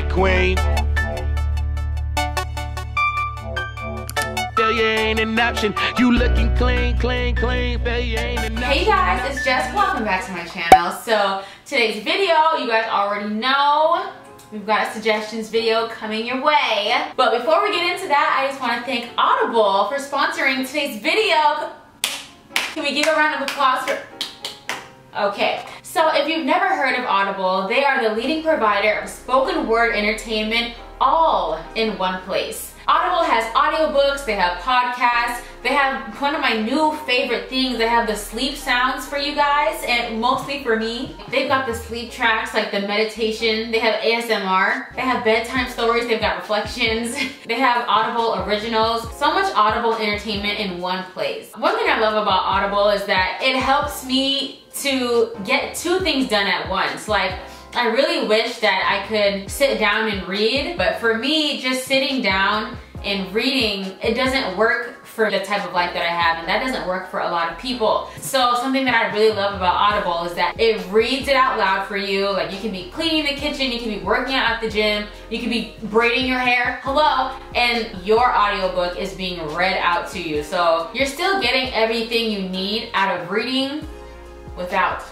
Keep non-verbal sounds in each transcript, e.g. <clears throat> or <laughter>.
drag queen. Failure ain't an option. You looking clean, clean, clean. Failure ain't an option. Hey guys, it's Jess. Welcome back to my channel. So today's video, you guys already know, we've got a suggestions video coming your way. But before we get into that, I just want to thank Audible for sponsoring today's video. Can we give a round of applause for... Okay, so if you've never heard of Audible, they are the leading provider of spoken word entertainment all in one place. Audible has audiobooks, they have podcasts, they have one of my new favorite things, they have the sleep sounds for you guys, and mostly for me. They've got the sleep tracks, like the meditation, they have ASMR, they have bedtime stories, they've got reflections, <laughs> they have Audible originals, so much Audible entertainment in one place. One thing I love about Audible is that it helps me to get two things done at once. Like, I really wish that I could sit down and read, but for me, just sitting down and reading, it doesn't work for the type of life that I have and that doesn't work for a lot of people. So something that I really love about Audible is that it reads it out loud for you. Like you can be cleaning the kitchen, you can be working out at the gym, you can be braiding your hair, hello, and your audiobook is being read out to you. So you're still getting everything you need out of reading without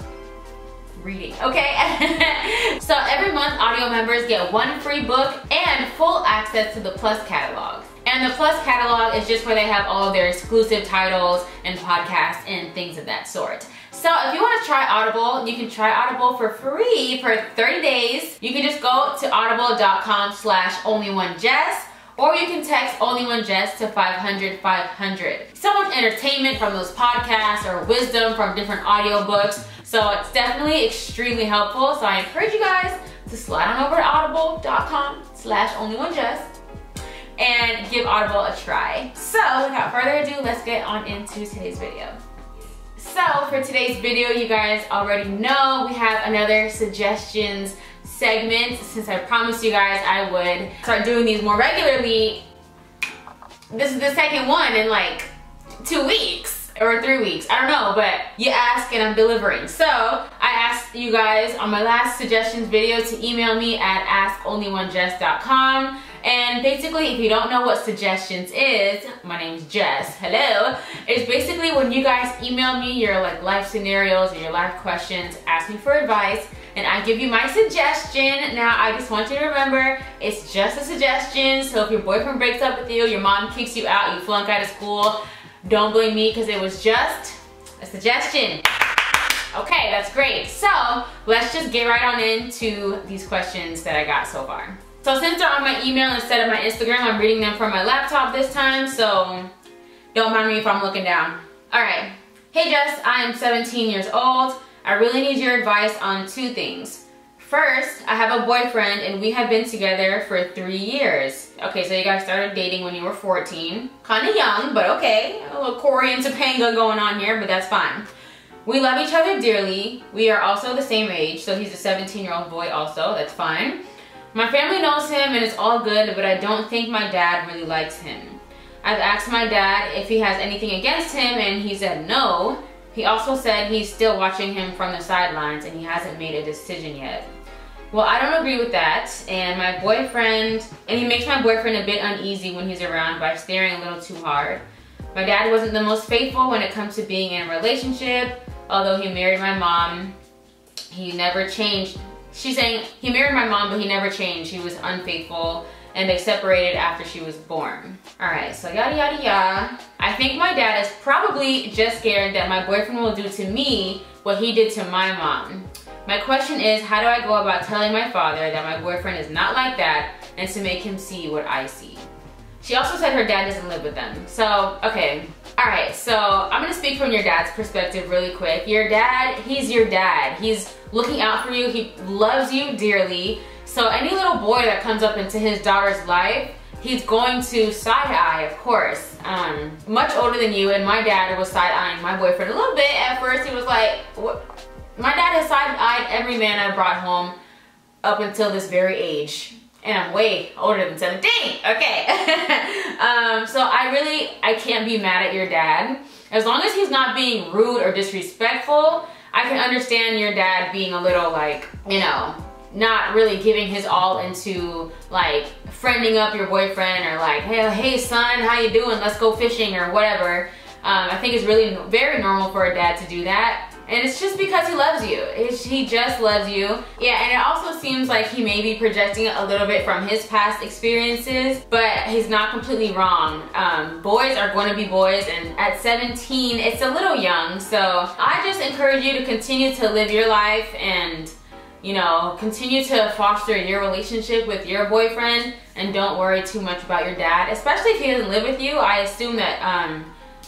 reading, okay? <laughs> so every month, audio members get one free book and full access to the Plus catalog. And the Plus catalog is just where they have all of their exclusive titles and podcasts and things of that sort. So if you want to try Audible, you can try Audible for free for 30 days. You can just go to audible.com slash onlyoneJess or you can text only one Jess to 500 500. So much entertainment from those podcasts or wisdom from different audiobooks. So it's definitely extremely helpful. So I encourage you guys to slide on over to audible.com slash only one Jess and give Audible a try. So without further ado, let's get on into today's video. So for today's video, you guys already know we have another suggestions segment since I promised you guys I would start doing these more regularly. This is the second one in like two weeks or three weeks. I don't know, but you ask and I'm delivering. So I asked you guys on my last suggestions video to email me at askonlyonejess.com. And basically, if you don't know what suggestions is, my name's Jess, hello. It's basically when you guys email me your like life scenarios or your life questions, ask me for advice, and I give you my suggestion. Now, I just want you to remember, it's just a suggestion. So if your boyfriend breaks up with you, your mom kicks you out, you flunk out of school, don't blame me because it was just a suggestion. Okay, that's great. So let's just get right on into these questions that I got so far. So since they're on my email instead of my Instagram, I'm reading them from my laptop this time, so don't mind me if I'm looking down. All right. Hey Jess, I am 17 years old. I really need your advice on two things. First, I have a boyfriend and we have been together for three years. Okay, so you guys started dating when you were 14. Kinda young, but okay. A little Corey and Topanga going on here, but that's fine. We love each other dearly. We are also the same age, so he's a 17 year old boy also, that's fine. My family knows him and it's all good, but I don't think my dad really likes him. I've asked my dad if he has anything against him and he said no. He also said he's still watching him from the sidelines and he hasn't made a decision yet. Well, I don't agree with that. And my boyfriend, and he makes my boyfriend a bit uneasy when he's around by staring a little too hard. My dad wasn't the most faithful when it comes to being in a relationship. Although he married my mom, he never changed. She's saying he married my mom, but he never changed. He was unfaithful and they separated after she was born. All right, so yada yada yada. I think my dad is probably just scared that my boyfriend will do to me what he did to my mom. My question is, how do I go about telling my father that my boyfriend is not like that and to make him see what I see? She also said her dad doesn't live with them. So, okay. All right, so I'm gonna speak from your dad's perspective really quick. Your dad, he's your dad. He's looking out for you. He loves you dearly. So any little boy that comes up into his daughter's life, he's going to side eye, of course. Um, much older than you, and my dad was side eyeing my boyfriend a little bit at first. He was like, what? My dad has side eyed every man I brought home up until this very age. And I'm way older than 17, okay. <laughs> um, so I really, I can't be mad at your dad. As long as he's not being rude or disrespectful, I can understand your dad being a little like, you know, not really giving his all into like friending up your boyfriend or like, hey, hey son, how you doing? Let's go fishing or whatever. Um, I think it's really very normal for a dad to do that. And it's just because he loves you. It's, he just loves you. Yeah, and it also seems like he may be projecting a little bit from his past experiences, but he's not completely wrong. Um, boys are going to be boys, and at 17, it's a little young. So I just encourage you to continue to live your life and you know, continue to foster your relationship with your boyfriend and don't worry too much about your dad, especially if he doesn't live with you. I assume that um,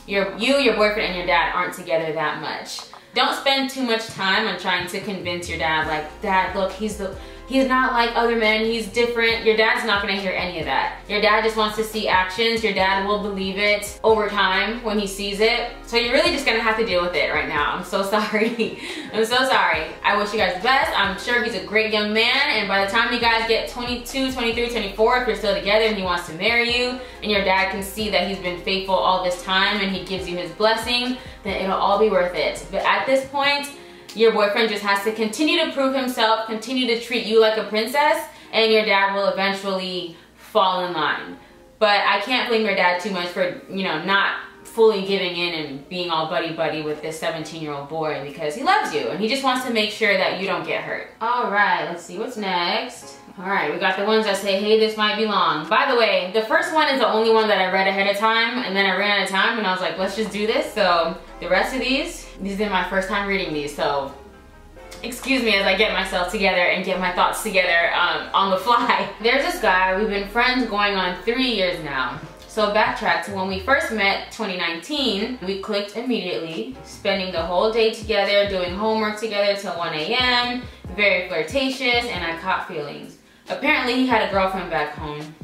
your, you, your boyfriend, and your dad aren't together that much. Don't spend too much time on trying to convince your dad, like, dad, look, he's the, he's not like other men, he's different. Your dad's not gonna hear any of that. Your dad just wants to see actions. Your dad will believe it over time when he sees it. So you're really just gonna have to deal with it right now. I'm so <laughs> sorry. I'm so sorry. I wish you guys the best. I'm sure he's a great young man and by the time you guys get 22, 23, 24, if you're still together and he wants to marry you and your dad can see that he's been faithful all this time and he gives you his blessing, then it'll all be worth it. But at this point, your boyfriend just has to continue to prove himself, continue to treat you like a princess, and your dad will eventually fall in line. But I can't blame your dad too much for, you know, not fully giving in and being all buddy-buddy with this 17-year-old boy because he loves you and he just wants to make sure that you don't get hurt. All right, let's see what's next. All right, we got the ones that say, hey, this might be long. By the way, the first one is the only one that I read ahead of time and then I ran out of time and I was like, let's just do this. So the rest of these, these are my first time reading these, so excuse me as I get myself together and get my thoughts together um, on the fly. <laughs> There's this guy, we've been friends going on three years now. So backtrack to when we first met 2019, we clicked immediately, spending the whole day together, doing homework together till 1 a.m., very flirtatious, and I caught feelings. Apparently he had a girlfriend back home.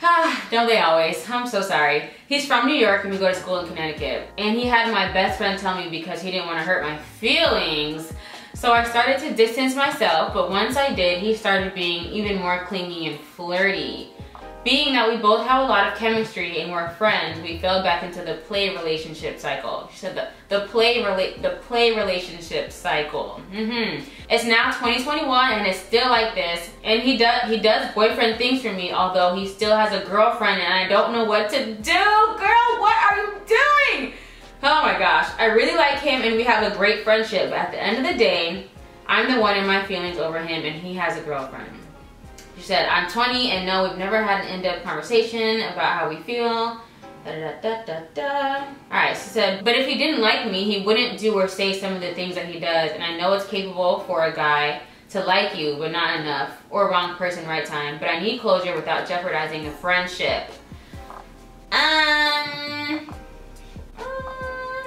<sighs> Don't they always? I'm so sorry. He's from New York and we go to school in Connecticut. And he had my best friend tell me because he didn't want to hurt my feelings. So I started to distance myself, but once I did, he started being even more clingy and flirty. Being that we both have a lot of chemistry and we're friends, we fell back into the play relationship cycle. She said the, the play rela the play relationship cycle. Mm -hmm. It's now 2021 and it's still like this. And he does he does boyfriend things for me, although he still has a girlfriend and I don't know what to do. Girl, what are you doing? Oh my gosh, I really like him and we have a great friendship. But at the end of the day, I'm the one in my feelings over him and he has a girlfriend. She said, I'm 20 and no, we've never had an in-depth conversation about how we feel. Da, da, da. All right, she said, but if he didn't like me, he wouldn't do or say some of the things that he does. And I know it's capable for a guy to like you, but not enough. Or wrong person, right time. But I need closure without jeopardizing a friendship. Um, um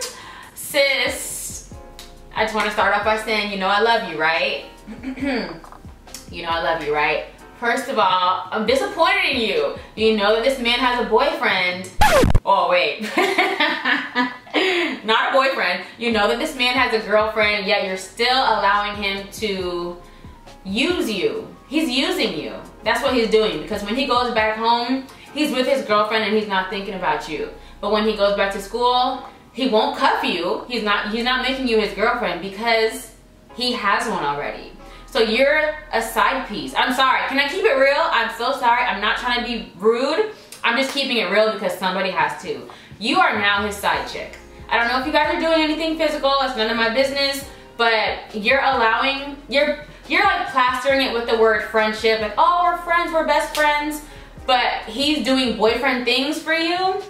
sis, I just want to start off by saying, you know I love you, right? <clears throat> you know I love you, right? First of all, I'm disappointed in you. You know that this man has a boyfriend? Oh, wait. <laughs> Not a boyfriend. You know that this man has a girlfriend, yet you're still allowing him to use you. He's using you. That's what he's doing because when he goes back home, he's with his girlfriend and he's not thinking about you. But when he goes back to school, he won't cuff you. He's not he's not making you his girlfriend because he has one already. So you're a side piece. I'm sorry. Can I keep it real? I'm so sorry. I'm not trying to be rude. I'm just keeping it real because somebody has to. You are now his side chick. I don't know if you guys are doing anything physical. It's none of my business. But you're allowing, you're, you're like plastering it with the word friendship. Like, oh, we're friends, we're best friends. But he's doing boyfriend things for you.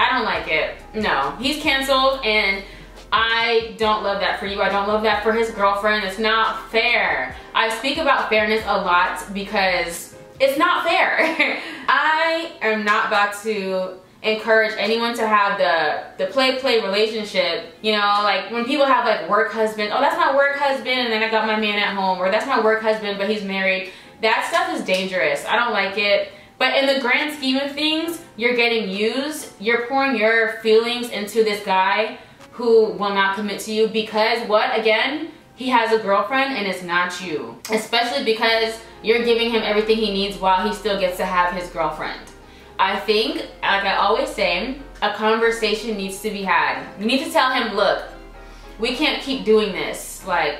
I don't like it. No, he's canceled and I don't love that for you. I don't love that for his girlfriend. It's not fair. I speak about fairness a lot because it's not fair. <laughs> I am not about to encourage anyone to have the the play play relationship you know like when people have like work husband oh that's my work husband and then i got my man at home or that's my work husband but he's married that stuff is dangerous i don't like it but in the grand scheme of things you're getting used you're pouring your feelings into this guy who will not commit to you because what again he has a girlfriend and it's not you especially because you're giving him everything he needs while he still gets to have his girlfriend I think like I always say a conversation needs to be had you need to tell him look we can't keep doing this. Like,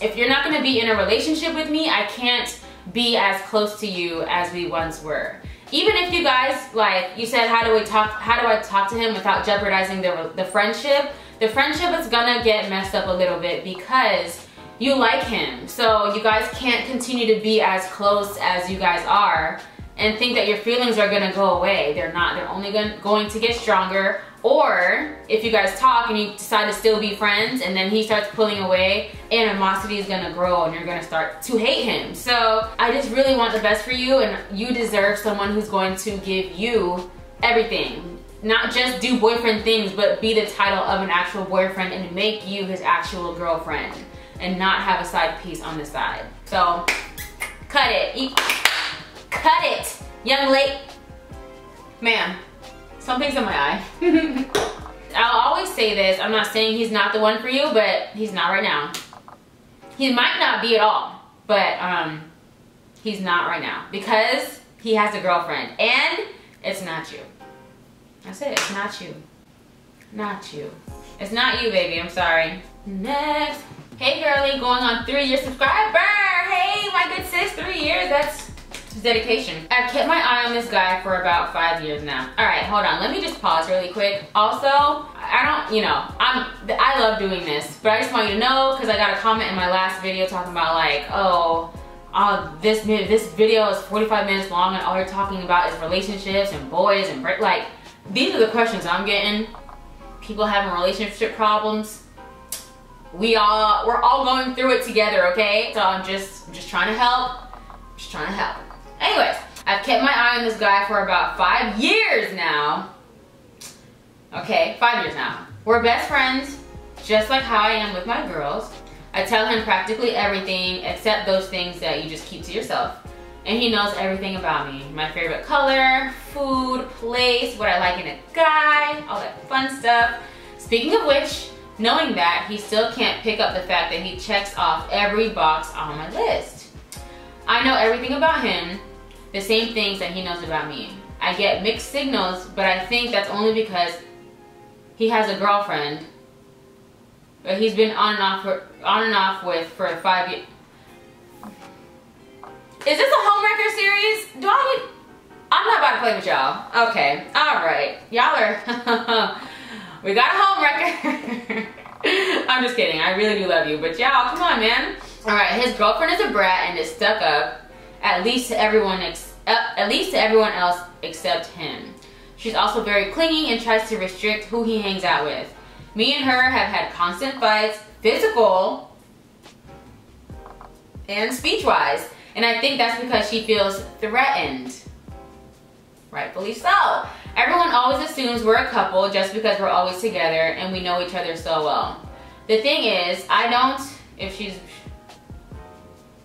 if you're not gonna be in a relationship with me, I can't be as close to you as we once were. Even if you guys, like, you said, how do we talk, how do I talk to him without jeopardizing the, the friendship? The friendship is gonna get messed up a little bit because you like him. So you guys can't continue to be as close as you guys are and think that your feelings are gonna go away. They're not, they're only going to going to get stronger. Or if you guys talk and you decide to still be friends and then he starts pulling away, animosity is gonna grow and you're gonna start to hate him. So I just really want the best for you and you deserve someone who's going to give you everything. Not just do boyfriend things, but be the title of an actual boyfriend and make you his actual girlfriend and not have a side piece on the side. So cut it. Cut it, young lady. Ma'am, something's in my eye. <laughs> I'll always say this, I'm not saying he's not the one for you, but he's not right now. He might not be at all, but um, he's not right now because he has a girlfriend and it's not you. That's it, it's not you. Not you. It's not you, baby, I'm sorry. Next. Hey girly, going on three year subscriber. Hey, my good sis, three years, that's dedication. I've kept my eye on this guy for about five years now. All right, hold on. Let me just pause really quick. Also, I don't, you know, I'm, I love doing this, but I just want you to know because I got a comment in my last video talking about like, oh, uh, this this video is 45 minutes long and all you're talking about is relationships and boys and like, these are the questions I'm getting. People having relationship problems. We all, we're all going through it together, okay? So I'm just, just trying to help. Just trying to help. Anyways, I've kept my eye on this guy for about five years now. Okay, five years now. We're best friends, just like how I am with my girls. I tell him practically everything except those things that you just keep to yourself. And he knows everything about me. My favorite color, food, place, what I like in a guy, all that fun stuff. Speaking of which, knowing that, he still can't pick up the fact that he checks off every box on my list. I know everything about him, the same things that he knows about me. I get mixed signals, but I think that's only because he has a girlfriend but he's been on and off for, on and off with for five years. Is this a homewrecker series? Do I need, I'm not about to play with y'all. Okay, all right. Y'all are, <laughs> we got a homewrecker. <laughs> I'm just kidding, I really do love you, but y'all, come on, man. All right, his girlfriend is a brat and is stuck up at least to everyone ex. at least to everyone else except him. She's also very clingy and tries to restrict who he hangs out with. Me and her have had constant fights, physical and speech-wise. And I think that's because she feels threatened. Rightfully so. Everyone always assumes we're a couple just because we're always together and we know each other so well. The thing is, I don't, if she's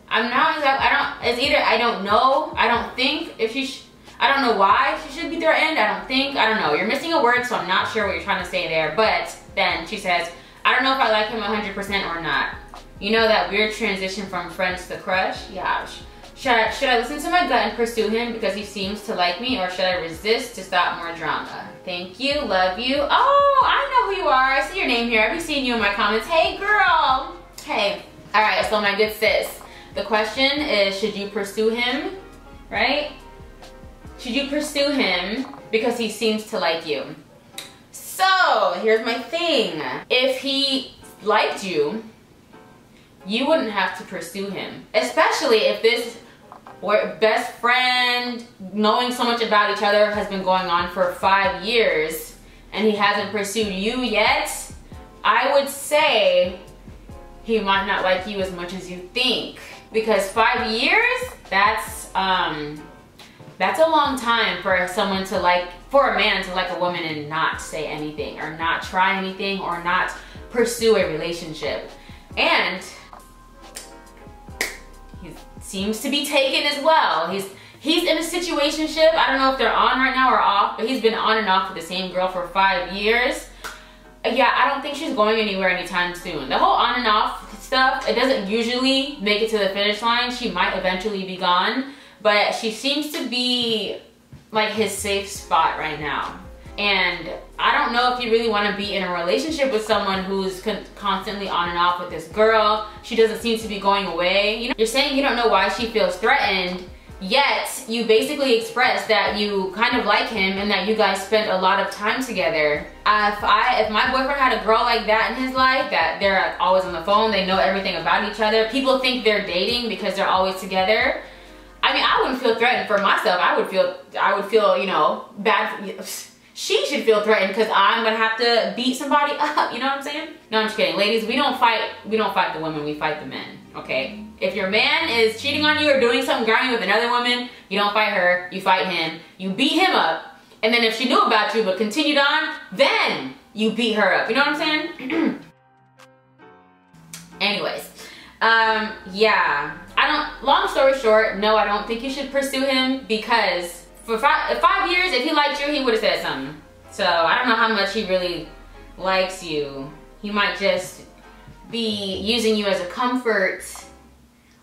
I'm not exactly, I don't, it's either I don't know, I don't think if she, I don't know why she should be threatened, I don't think, I don't know. You're missing a word, so I'm not sure what you're trying to say there. But then she says, I don't know if I like him 100% or not. You know that weird transition from friends to crush? Yeah. Should I, should I listen to my gut and pursue him because he seems to like me or should I resist to stop more drama? Thank you, love you. Oh, I know who you are. I see your name here. I've been seeing you in my comments. Hey, girl. Hey. All right, so my good sis. The question is, should you pursue him, right? Should you pursue him because he seems to like you? So, here's my thing. If he liked you, you wouldn't have to pursue him. Especially if this or best friend, knowing so much about each other has been going on for five years and he hasn't pursued you yet, I would say he might not like you as much as you think because five years, that's, um, that's a long time for someone to like, for a man to like a woman and not say anything or not try anything or not pursue a relationship. And seems to be taken as well. He's he's in a situationship. I don't know if they're on right now or off, but he's been on and off with the same girl for five years. Uh, yeah, I don't think she's going anywhere anytime soon. The whole on and off stuff, it doesn't usually make it to the finish line. She might eventually be gone, but she seems to be like his safe spot right now. And I don't know if you really want to be in a relationship with someone who's con constantly on and off with this girl. She doesn't seem to be going away. You know, you're saying you don't know why she feels threatened, yet you basically express that you kind of like him and that you guys spent a lot of time together. If I, if my boyfriend had a girl like that in his life, that they're always on the phone, they know everything about each other, people think they're dating because they're always together. I mean, I wouldn't feel threatened for myself. I would feel, I would feel, you know, bad. She should feel threatened because I'm gonna have to beat somebody <laughs> up. You know what I'm saying? No, I'm just kidding. Ladies, we don't fight, we don't fight the women, we fight the men, okay? If your man is cheating on you or doing something grimy with another woman, you don't fight her, you fight him. You beat him up. And then if she knew about you but continued on, then you beat her up. You know what I'm saying? <clears throat> Anyways, um, yeah. I don't, long story short, no, I don't think you should pursue him because for five, five years, if he liked you, he would have said something. So I don't know how much he really likes you. He might just be using you as a comfort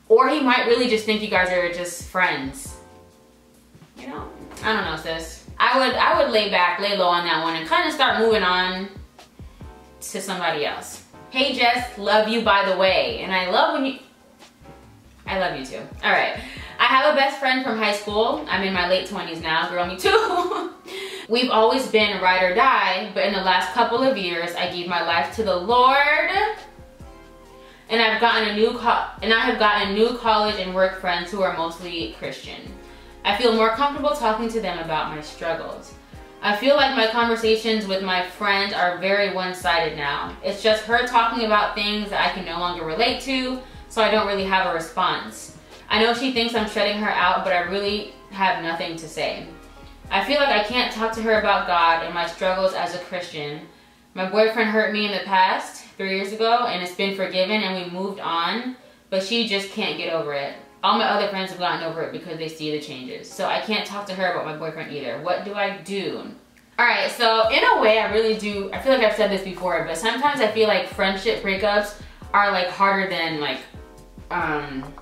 or he might really just think you guys are just friends. You know, I don't know sis. I would, I would lay back, lay low on that one and kind of start moving on to somebody else. Hey Jess, love you by the way. And I love when you, I love you too. All right. I have a best friend from high school. I'm in my late 20s now, girl me too. <laughs> We've always been ride or die, but in the last couple of years, I gave my life to the Lord. And I've gotten a new and I have gotten new college and work friends who are mostly Christian. I feel more comfortable talking to them about my struggles. I feel like my conversations with my friend are very one-sided now. It's just her talking about things that I can no longer relate to, so I don't really have a response. I know she thinks I'm shutting her out, but I really have nothing to say. I feel like I can't talk to her about God and my struggles as a Christian. My boyfriend hurt me in the past, three years ago, and it's been forgiven and we moved on, but she just can't get over it. All my other friends have gotten over it because they see the changes. So I can't talk to her about my boyfriend either. What do I do? Alright, so in a way, I really do, I feel like I've said this before, but sometimes I feel like friendship breakups are like harder than like, um,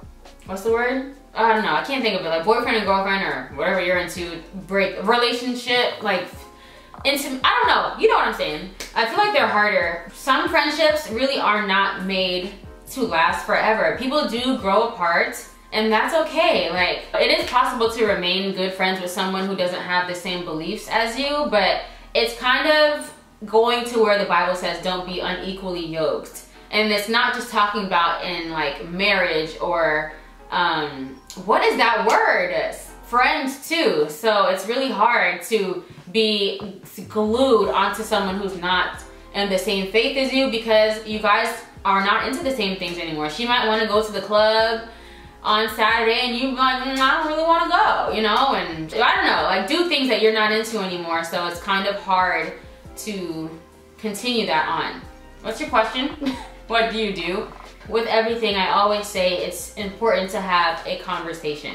what's the word? I don't know, I can't think of it, like boyfriend and girlfriend or whatever you're into, break, relationship, like, intimate, I don't know, you know what I'm saying. I feel like they're harder. Some friendships really are not made to last forever. People do grow apart and that's okay. Like, it is possible to remain good friends with someone who doesn't have the same beliefs as you, but it's kind of going to where the Bible says don't be unequally yoked. And it's not just talking about in like marriage or um, what is that word? Friends too. So it's really hard to be glued onto someone who's not in the same faith as you because you guys are not into the same things anymore. She might want to go to the club on Saturday and you like, mm, I don't really want to go, you know? And I don't know, like do things that you're not into anymore. So it's kind of hard to continue that on. What's your question? <laughs> what do you do? With everything, I always say it's important to have a conversation.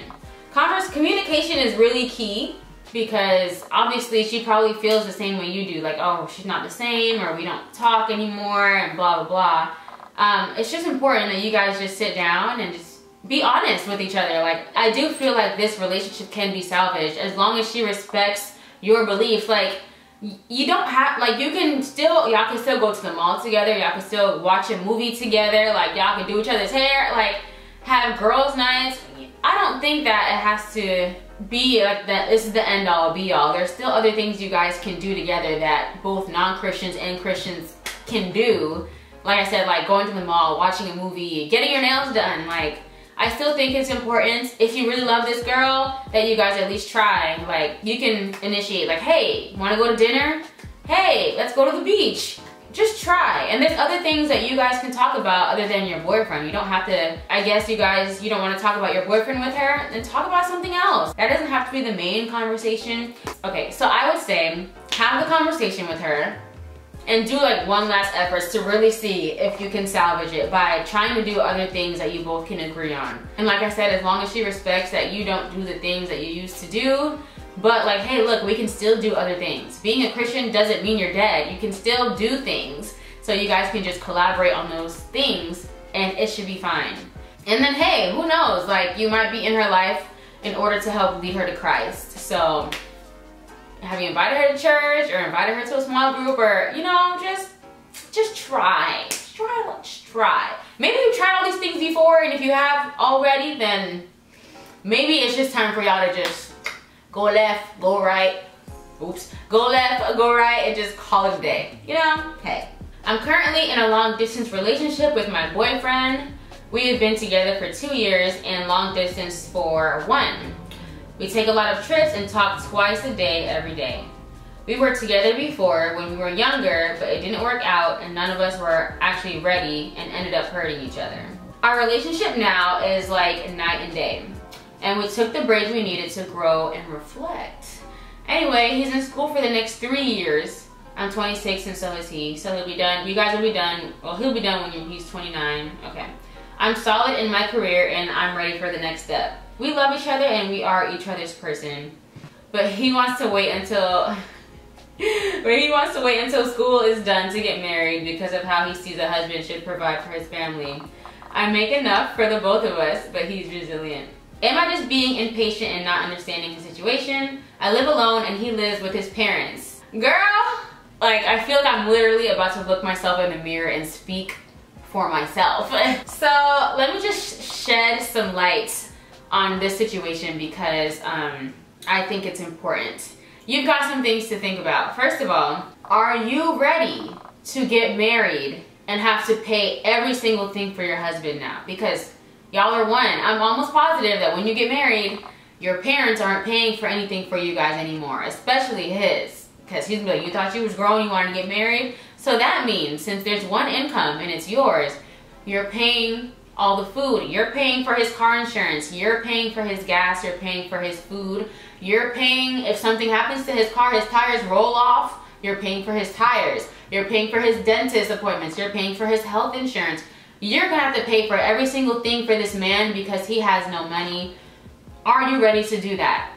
Converse communication is really key because obviously she probably feels the same way you do. Like, oh, she's not the same or we don't talk anymore and blah, blah, blah. Um, it's just important that you guys just sit down and just be honest with each other. Like, I do feel like this relationship can be salvaged as long as she respects your beliefs. Like, you don't have like you can still y'all can still go to the mall together. Y'all can still watch a movie together. Like y'all can do each other's hair. Like have girls nights. I don't think that it has to be like that this is the end all be all there's still other things you guys can do together that both non-christians and christians can do. Like i said like going to the mall watching a movie getting your nails done. Like I still think it's important if you really love this girl that you guys at least try. Like you can initiate like, hey, wanna go to dinner? Hey, let's go to the beach. Just try. And there's other things that you guys can talk about other than your boyfriend. You don't have to, I guess you guys, you don't wanna talk about your boyfriend with her, then talk about something else. That doesn't have to be the main conversation. Okay, so I would say, have the conversation with her and do like one last effort to really see if you can salvage it by trying to do other things that you both can agree on. And like I said, as long as she respects that you don't do the things that you used to do, but like, hey, look, we can still do other things. Being a Christian doesn't mean you're dead. You can still do things. So you guys can just collaborate on those things and it should be fine. And then, hey, who knows? Like, you might be in her life in order to help lead her to Christ. So invited her to church or invited her to a small group or, you know, just, just try. Just try, just try. Maybe you've tried all these things before and if you have already, then maybe it's just time for y'all to just go left, go right, oops, go left, go right, and just call it a day. You know, hey. I'm currently in a long distance relationship with my boyfriend. We have been together for two years and long distance for one. We take a lot of trips and talk twice a day every day. We were together before when we were younger, but it didn't work out and none of us were actually ready and ended up hurting each other. Our relationship now is like night and day, and we took the break we needed to grow and reflect. Anyway, he's in school for the next three years. I'm 26 and so is he. So he'll be done. You guys will be done. Well, he'll be done when he's 29. Okay. I'm solid in my career and I'm ready for the next step. We love each other and we are each other's person. But he wants to wait until <laughs> but he wants to wait until school is done to get married because of how he sees a husband should provide for his family. I make enough for the both of us, but he's resilient. Am I just being impatient and not understanding his situation? I live alone and he lives with his parents. Girl, like I feel like I'm literally about to look myself in the mirror and speak for myself. <laughs> so let me just shed some light on this situation because um, I think it's important. You've got some things to think about. First of all, are you ready to get married and have to pay every single thing for your husband now? Because y'all are one. I'm almost positive that when you get married, your parents aren't paying for anything for you guys anymore, especially his. Because he's like, you thought you was grown, you wanted to get married? So that means since there's one income and it's yours, you're paying all the food. You're paying for his car insurance. You're paying for his gas. You're paying for his food. You're paying, if something happens to his car, his tires roll off, you're paying for his tires. You're paying for his dentist appointments. You're paying for his health insurance. You're gonna have to pay for every single thing for this man because he has no money. Are you ready to do that?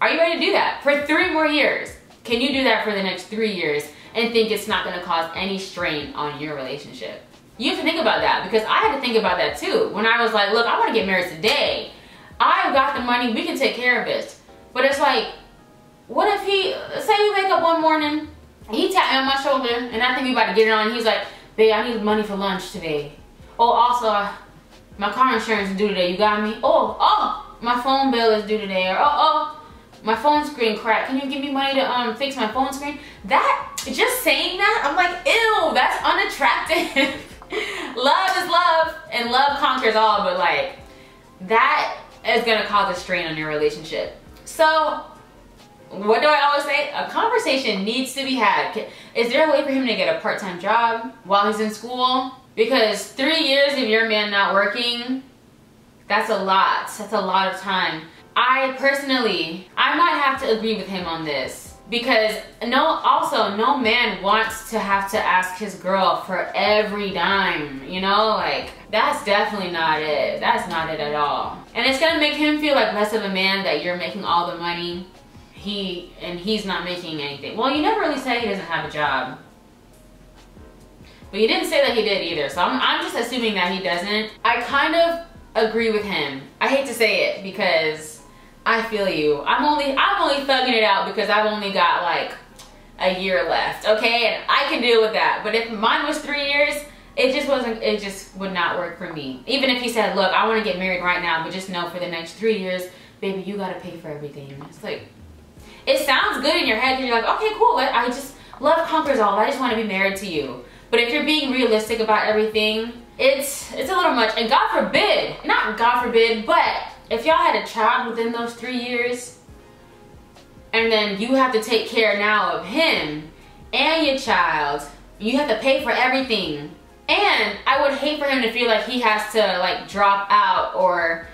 Are you ready to do that for three more years? Can you do that for the next three years and think it's not gonna cause any strain on your relationship? You have to think about that because I had to think about that too. When I was like, look, I wanna get married today. I've got the money, we can take care of it. But it's like, what if he, say you wake up one morning, he tapped me on my shoulder and I think we about to get it on. He's like, babe, I need money for lunch today. Oh, also, my car insurance is due today. You got me? Oh, oh, my phone bill is due today. Or, oh, oh, my phone screen cracked. Can you give me money to um fix my phone screen? That, just saying that, I'm like, ew, that's unattractive. <laughs> love is love and love conquers all, but like, that is gonna cause a strain on your relationship. So, what do I always say? A conversation needs to be had. Is there a way for him to get a part-time job while he's in school? Because three years of your man not working, that's a lot. That's a lot of time. I personally, I might have to agree with him on this because no, also no man wants to have to ask his girl for every dime, you know, like that's definitely not it. That's not it at all. And it's gonna make him feel like less of a man that you're making all the money he and he's not making anything. Well, you never really said he doesn't have a job. But you didn't say that he did either, so I'm, I'm just assuming that he doesn't. I kind of agree with him. I hate to say it because I feel you. I'm only I'm only thugging it out because I've only got like a year left, okay? And I can deal with that. But if mine was three years, it just wasn't it just would not work for me. Even if he said, look, I want to get married right now, but just know for the next three years, baby, you gotta pay for everything. It's like it sounds good in your head because you're like, okay, cool. I just love conquers all. I just want to be married to you. But if you're being realistic about everything, it's it's a little much. And God forbid, not God forbid, but if y'all had a child within those three years, and then you have to take care now of him and your child, you have to pay for everything. And I would hate for him to feel like he has to like drop out or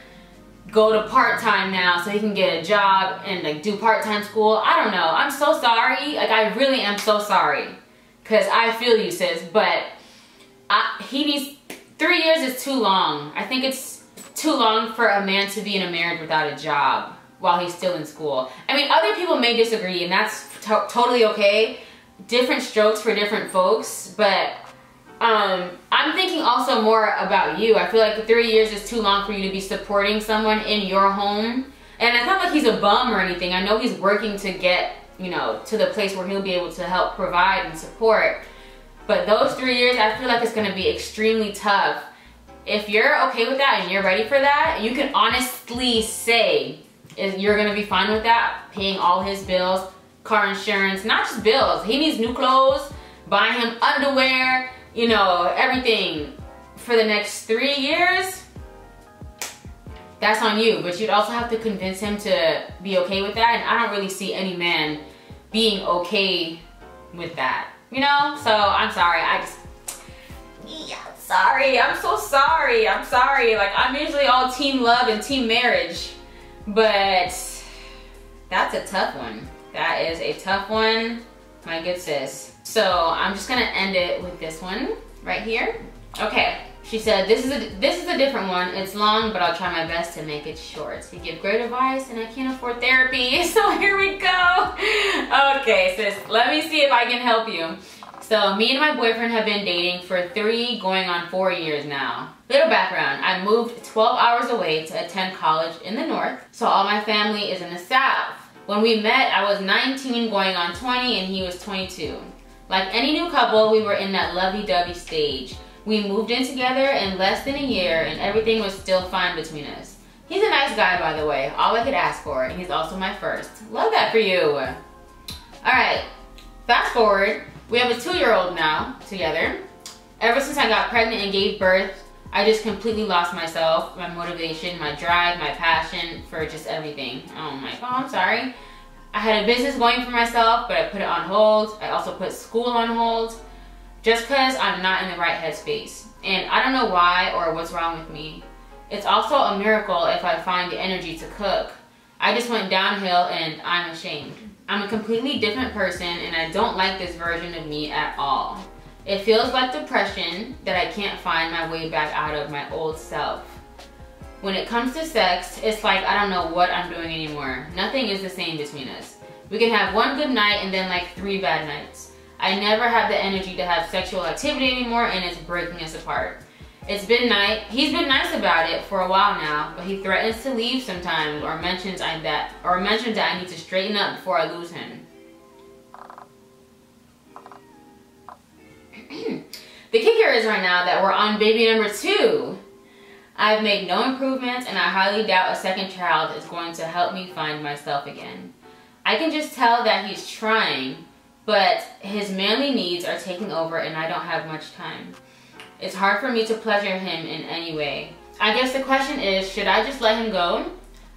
go to part-time now so he can get a job and like do part-time school. I don't know. I'm so sorry. Like I really am so sorry. Cause I feel you sis, but I, he needs, three years is too long. I think it's too long for a man to be in a marriage without a job while he's still in school. I mean, other people may disagree, and that's to totally okay. Different strokes for different folks, but um, I'm thinking also more about you. I feel like three years is too long for you to be supporting someone in your home. And it's not like he's a bum or anything. I know he's working to get you know, to the place where he'll be able to help provide and support. But those three years, I feel like it's gonna be extremely tough. If you're okay with that and you're ready for that, you can honestly say you're gonna be fine with that, paying all his bills, car insurance, not just bills. He needs new clothes, buying him underwear, you know, everything for the next three years. That's on you, but you'd also have to convince him to be okay with that. And I don't really see any man being okay with that, you know? So I'm sorry, I just, sorry, I'm so sorry, I'm sorry. Like I'm usually all team love and team marriage, but that's a tough one. That is a tough one, my good sis. So I'm just gonna end it with this one right here. Okay, she said, this is a this is a different one. It's long, but I'll try my best to make it short. You give great advice and I can't afford therapy, <laughs> so here we go. Okay, sis, let me see if I can help you. So me and my boyfriend have been dating for three, going on four years now. Little background, I moved 12 hours away to attend college in the north, so all my family is in the south. When we met, I was 19 going on 20 and he was 22. Like any new couple, we were in that lovey-dovey stage. We moved in together in less than a year and everything was still fine between us. He's a nice guy, by the way. All I could ask for. And he's also my first. Love that for you. All right, fast forward. We have a two-year-old now together. Ever since I got pregnant and gave birth, I just completely lost myself, my motivation, my drive, my passion for just everything. Oh my god, I'm sorry. I had a business going for myself, but I put it on hold. I also put school on hold just because I'm not in the right headspace. And I don't know why or what's wrong with me. It's also a miracle if I find the energy to cook. I just went downhill and I'm ashamed. I'm a completely different person and I don't like this version of me at all. It feels like depression that I can't find my way back out of my old self. When it comes to sex, it's like I don't know what I'm doing anymore. Nothing is the same between us. We can have one good night and then like three bad nights. I never have the energy to have sexual activity anymore and it's breaking us apart. It's been nice. He's been nice about it for a while now, but he threatens to leave sometimes or mentions I that or mentions that I need to straighten up before I lose him. <clears throat> the kicker is right now that we're on baby number two. I've made no improvements and I highly doubt a second child is going to help me find myself again. I can just tell that he's trying, but his manly needs are taking over and I don't have much time. It's hard for me to pleasure him in any way. I guess the question is, should I just let him go?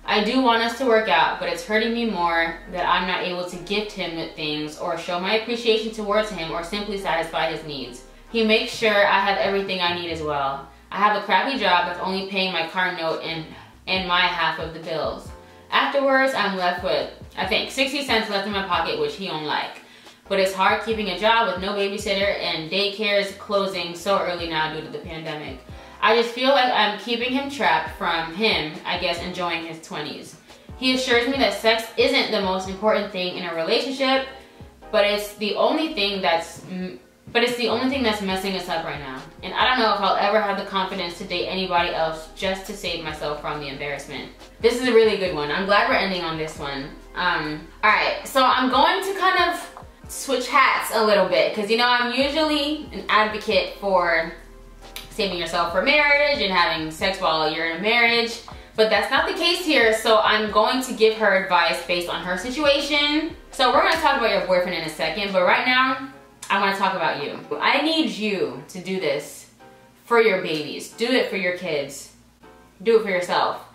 I do want us to work out, but it's hurting me more that I'm not able to gift him with things or show my appreciation towards him or simply satisfy his needs. He makes sure I have everything I need as well. I have a crappy job that's only paying my car note and, and my half of the bills. Afterwards, I'm left with, I think, 60 cents left in my pocket, which he don't like. But it's hard keeping a job with no babysitter and daycare is closing so early now due to the pandemic. I just feel like I'm keeping him trapped from him, I guess, enjoying his 20s. He assures me that sex isn't the most important thing in a relationship, but it's the only thing that's but it's the only thing that's messing us up right now. And I don't know if I'll ever have the confidence to date anybody else just to save myself from the embarrassment. This is a really good one. I'm glad we're ending on this one. Um, all right, so I'm going to kind of switch hats a little bit because you know I'm usually an advocate for saving yourself for marriage and having sex while you're in a marriage but that's not the case here so I'm going to give her advice based on her situation. So we're going to talk about your boyfriend in a second but right now I want to talk about you. I need you to do this for your babies. Do it for your kids. Do it for yourself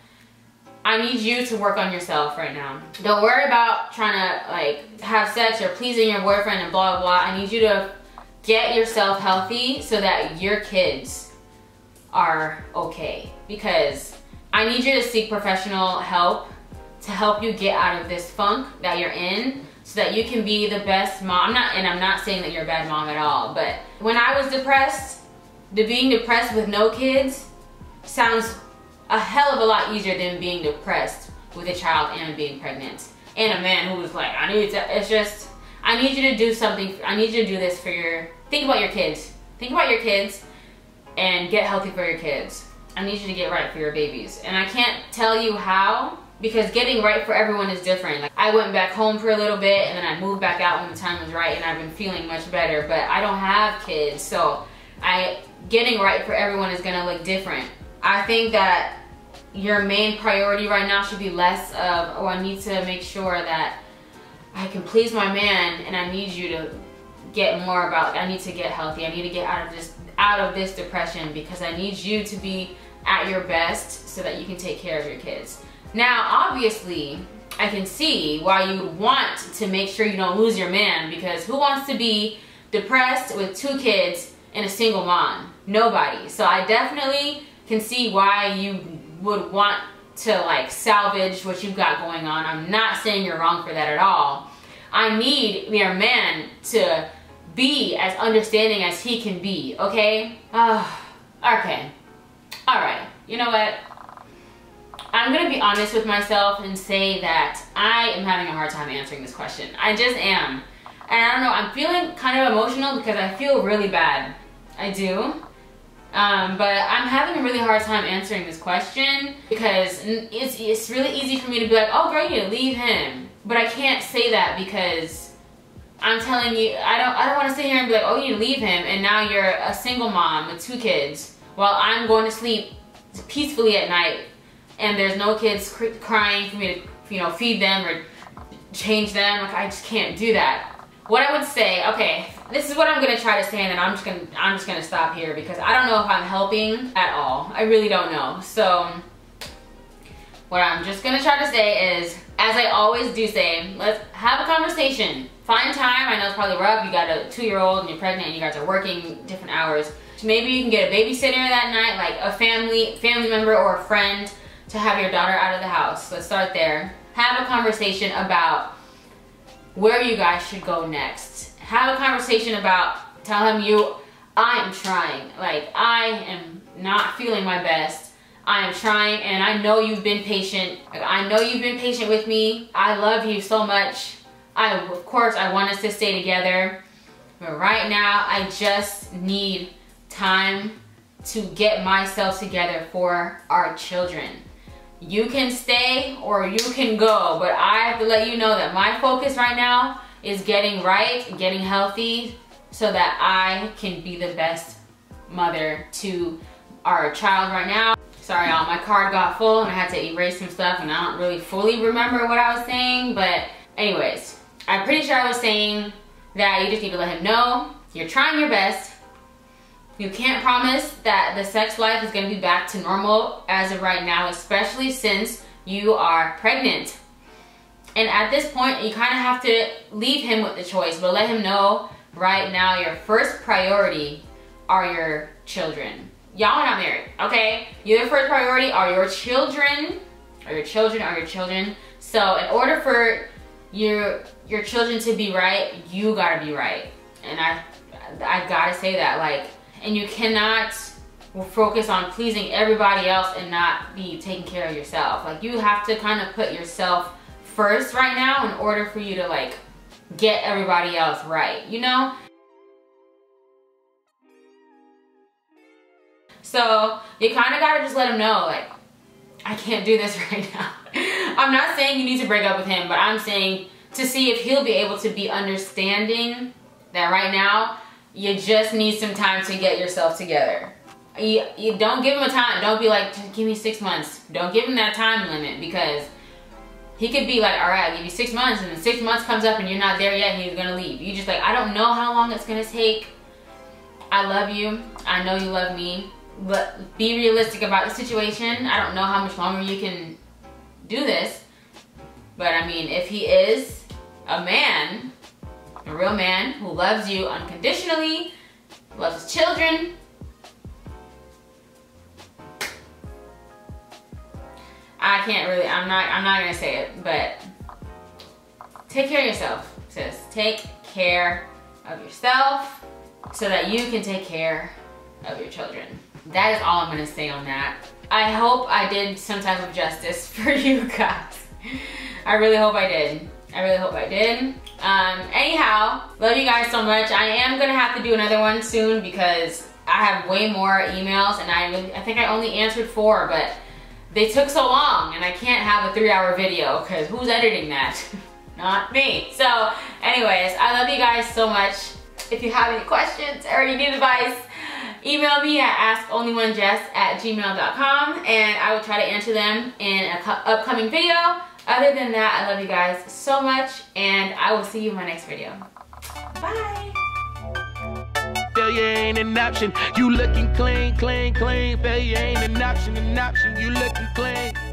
I need you to work on yourself right now. Don't worry about trying to like have sex or pleasing your boyfriend and blah, blah. I need you to get yourself healthy so that your kids are okay. Because I need you to seek professional help to help you get out of this funk that you're in so that you can be the best mom. I'm not, and I'm not saying that you're a bad mom at all, but when I was depressed, the being depressed with no kids sounds a hell of a lot easier than being depressed with a child and being pregnant. And a man who's like, I need to, it's just, I need you to do something, I need you to do this for your, think about your kids. Think about your kids and get healthy for your kids. I need you to get right for your babies. And I can't tell you how, because getting right for everyone is different. Like I went back home for a little bit and then I moved back out when the time was right and I've been feeling much better, but I don't have kids. So I getting right for everyone is gonna look different. I think that your main priority right now should be less of, oh, I need to make sure that I can please my man and I need you to get more about, I need to get healthy. I need to get out of this, out of this depression because I need you to be at your best so that you can take care of your kids. Now, obviously, I can see why you would want to make sure you don't lose your man because who wants to be depressed with two kids and a single mom? Nobody. So I definitely can see why you would want to like salvage what you've got going on. I'm not saying you're wrong for that at all. I need your man to be as understanding as he can be, okay? Uh, okay. All right. You know what? I'm gonna be honest with myself and say that I am having a hard time answering this question. I just am. And I don't know, I'm feeling kind of emotional because I feel really bad. I do. Um, but I'm having a really hard time answering this question because it's, it's really easy for me to be like, oh girl, you leave him. But I can't say that because I'm telling you, I don't, I don't want to sit here and be like, oh, you leave him and now you're a single mom with two kids while I'm going to sleep peacefully at night and there's no kids cr crying for me to, you know, feed them or change them. Like I just can't do that. What I would say, okay, this is what I'm gonna try to say and then I'm just gonna, I'm just gonna stop here because I don't know if I'm helping at all. I really don't know. So what I'm just gonna try to say is, as I always do say, let's have a conversation. Find time, I know it's probably rough, you got a two-year-old and you're pregnant and you guys are working different hours. So maybe you can get a babysitter that night, like a family, family member or a friend to have your daughter out of the house. Let's start there. Have a conversation about where you guys should go next. Have a conversation about, tell him you, I am trying. Like, I am not feeling my best. I am trying and I know you've been patient. I know you've been patient with me. I love you so much. I, of course, I want us to stay together. But right now, I just need time to get myself together for our children. You can stay or you can go, but I have to let you know that my focus right now is getting right, getting healthy, so that I can be the best mother to our child right now. Sorry y'all, my card got full and I had to erase some stuff and I don't really fully remember what I was saying, but anyways, I'm pretty sure I was saying that you just need to let him know you're trying your best you can't promise that the sex life is gonna be back to normal as of right now, especially since you are pregnant. And at this point, you kind of have to leave him with the choice, but let him know right now your first priority are your children. Y'all are not married, okay? Your first priority are your children, or your children are your children. So in order for your your children to be right, you gotta be right. And I I gotta say that, like, and you cannot focus on pleasing everybody else and not be taking care of yourself. Like you have to kind of put yourself first right now in order for you to like get everybody else right, you know? So you kind of gotta just let him know like, I can't do this <laughs> right now. I'm not saying you need to break up with him, but I'm saying to see if he'll be able to be understanding that right now you just need some time to get yourself together. You, you don't give him a time. Don't be like, give me six months. Don't give him that time limit because he could be like, all right, I'll give you six months and then six months comes up and you're not there yet and he's gonna leave. You just like, I don't know how long it's gonna take. I love you. I know you love me. But be realistic about the situation. I don't know how much longer you can do this. But I mean, if he is a man a real man who loves you unconditionally, loves his children. I can't really, I'm not, I'm not gonna say it, but take care of yourself, sis. Take care of yourself so that you can take care of your children. That is all I'm gonna say on that. I hope I did some type of justice <laughs> for you guys. I really hope I did. I really hope I did. Um, anyhow, love you guys so much. I am gonna have to do another one soon because I have way more emails and I, really, I think I only answered four, but they took so long and I can't have a three hour video because who's editing that? <laughs> Not me. So anyways, I love you guys so much. If you have any questions or you need advice, email me at askonlyoneJess at gmail.com and I will try to answer them in an upcoming video. Other than that, I love you guys so much and I will see you in my next video. Bye. Failure ain't an option. You looking clean, clean, clean. Failure ain't an option, an option. You looking clean.